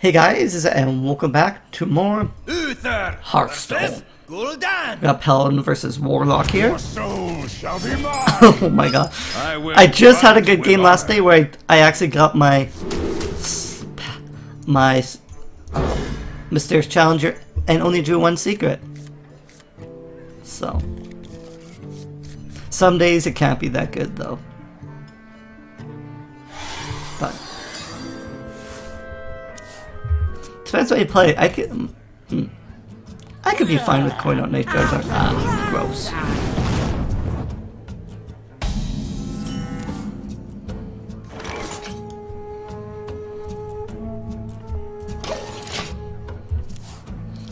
Hey guys, and welcome back to more Uther Hearthstone. Gul'dan. We got Paladin versus Warlock here. Shall be mine. oh my god. I I just had a good game last day where I, I actually got my my uh, Mysterious Challenger and only drew one secret. So some days it can't be that good though. Depends what you play. I could hmm. I could be fine with coin out Knife Juggler. Ah, gross.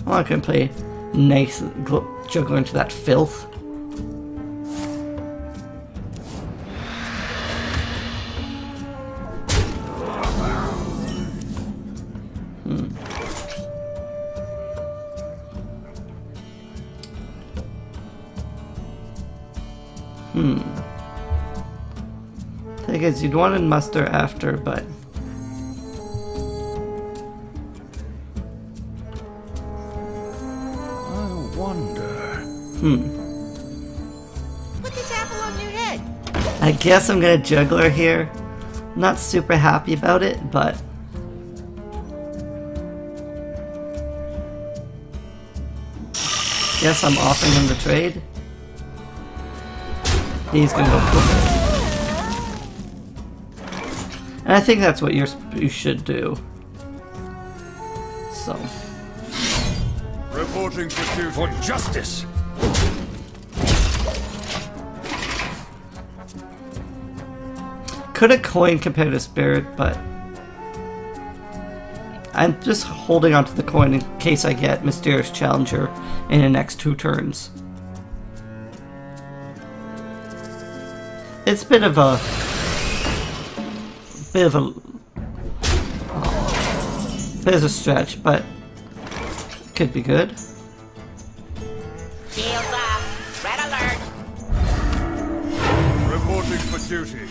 Well, I can play nice gl- juggler into that filth. Thing is, you'd want to muster after, but I wonder. hmm. Put this apple on your head. I guess I'm gonna juggler here. Not super happy about it, but guess I'm offering him the trade. He's gonna go flip it. And I think that's what you're you should do. So Reporting for duty. For justice. could have coin Competitive Spirit, but I'm just holding onto the coin in case I get Mysterious Challenger in the next two turns. It's a bit of a bit of a bit of a stretch, but could be good. Shields up. Red alert. Reporting for duty. Give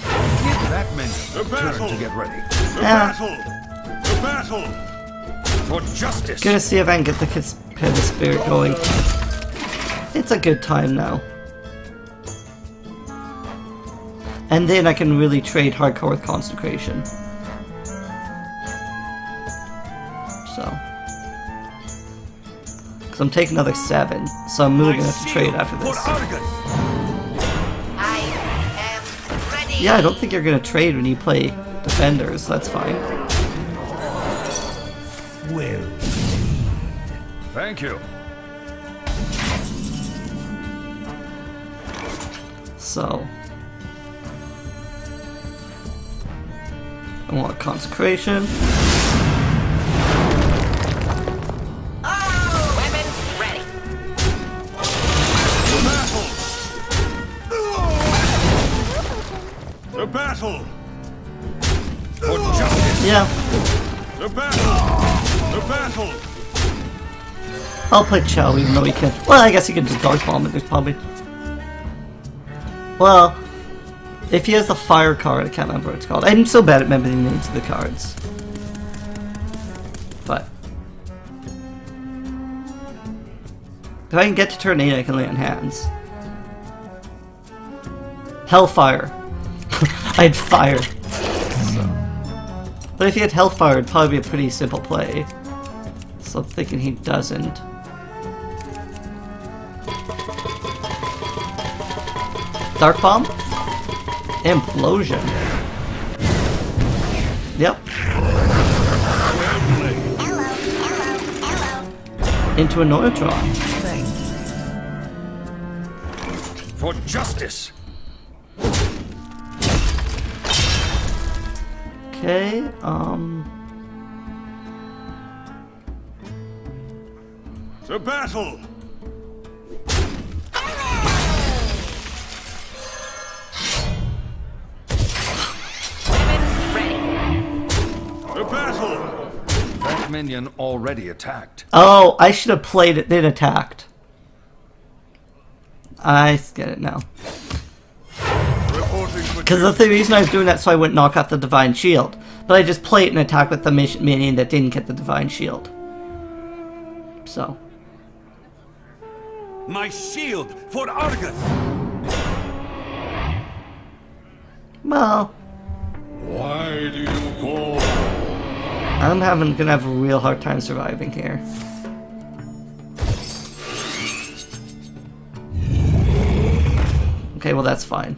that minion The battle. turn to get ready. The Yeah. battle. The battle. For justice. Gonna see if I can get the Kiss Spirit going. It's a good time now. And then I can really trade hardcore with Consecration. So. Because I'm taking another 7, so I'm really gonna have to trade after this. I am ready. Yeah, I don't think you're gonna trade when you play Defenders, that's fine. Well. Thank you. So. I want Consecration. Oh, weapons ready. The battle. The battle. For justice. Yeah, The battle. The battle. I'll play Chow even though he can. Well, I guess he can just Darkbomb, but there's probably. Well, if he has the fire card, I can't remember what it's called. I'm so bad at remembering the names of the cards. But. If I can get to turn 8, I can lay on hands. Hellfire. I had fire. But if he had Hellfire, it'd probably be a pretty simple play. So I'm thinking he doesn't. Darkbomb? Implosion. Yep. Into a Neutron. For justice. Okay, um... The battle. That minion already attacked. Oh, I should have played it, then attacked. I get it now. Because the reason I was doing that so I wouldn't knock off the Divine Shield. but I just played it and attack with the minion that didn't get the divine shield. So, My shield for Argus! well, I'm having gonna have a real hard time surviving here. Okay, well that's fine.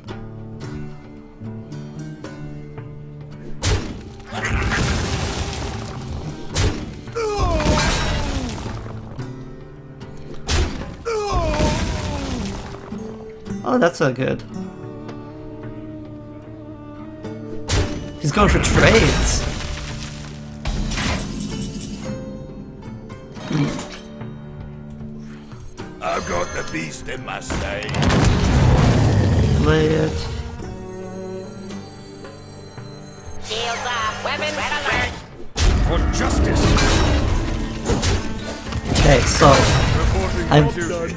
Oh, that's so good. He's going for trades. I've got the beast in my sight. Play it. Shields up. Weapons red alert. For justice. Okay, so I'm,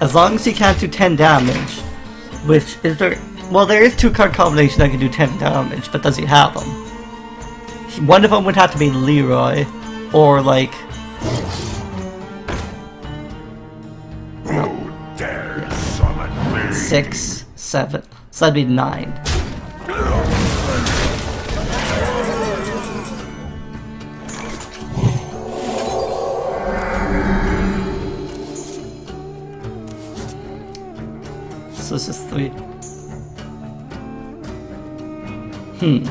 as long as he can't do 10 damage, which is there? Well, there is two card combination that can do 10 damage, but does he have them? One of them would have to be Leeroy, or like six, seven. So that'd be nine. So this is three. Hmm.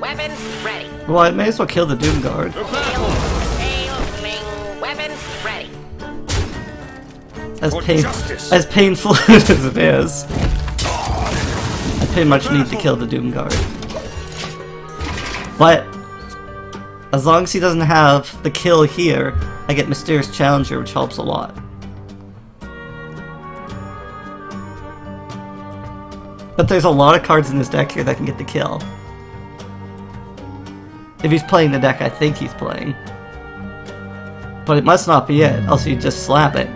Weapons ready. Well, I may as well kill the Doomguard. As pain, as painful as it is. I pretty much need to kill the Doomguard. But as long as he doesn't have the kill here, I get Mysterious Challenger, which helps a lot. But there's a lot of cards in this deck here that can get the kill. If he's playing the deck I think he's playing. But it must not be it, else you just slap it.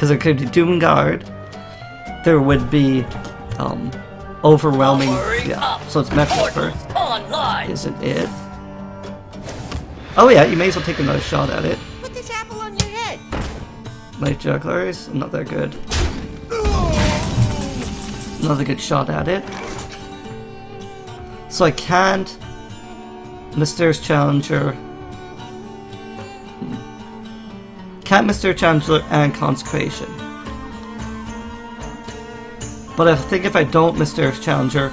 Because it could be Doomguard. There would be um, overwhelming. Yeah, so it's Metroper. Online. Isn't it? Oh yeah, you may as well take another shot at it. Put this apple on your head. Knife Jugglers, not that good. Another good shot at it. So I can't. Mysterious Challenger. Can't Mysterious Challenger and Consecration. But I think if I don't Mysterious Challenger,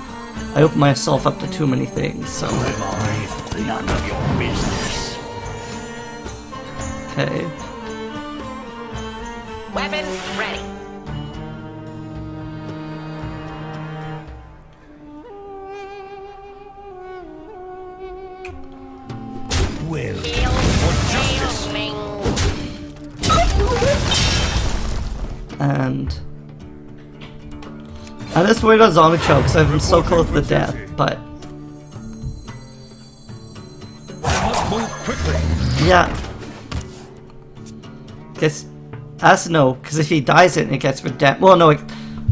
I open myself up to too many things, so. None of your business. Okay. Weapons ready. And I'm just worried about zombie chow because I'm so close to death. But yeah, guess that's no because if he dies it, it gets redemption. Well, no, it,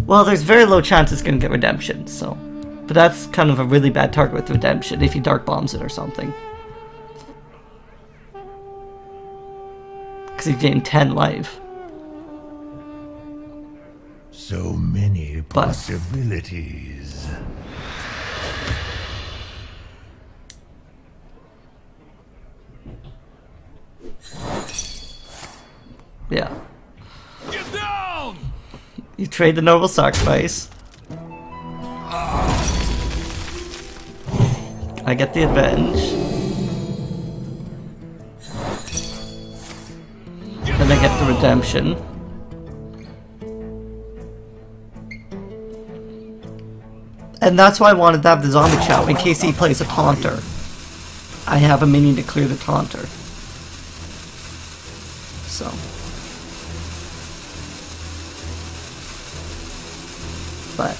well, there's very low chance it's gonna get redemption. So, but that's kind of a really bad target with redemption if he dark bombs it or something. Because he gained ten life. So many But- possibilities. Yeah. Get down! You trade the noble sacrifice. I get the advantage. Then I get the redemption. And that's why I wanted to have the zombie chow, in case he plays a taunter. I have a minion to clear the taunter. So. But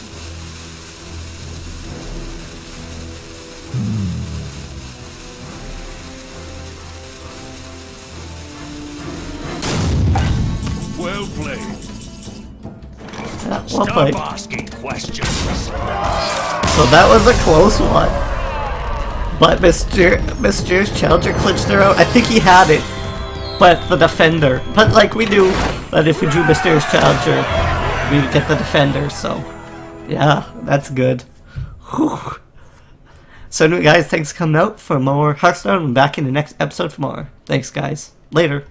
Well played. well played. asking questions. So that was a close one. But Mr. Mr. Challenger clinched her out. I think he had it. But the defender. But like we knew that if we drew Mysterious Challenger, we would get the defender, so yeah, that's good. Whew. So anyway guys, thanks for coming out for more Hearthstone. I'm back in the next episode for more. Thanks guys. Later.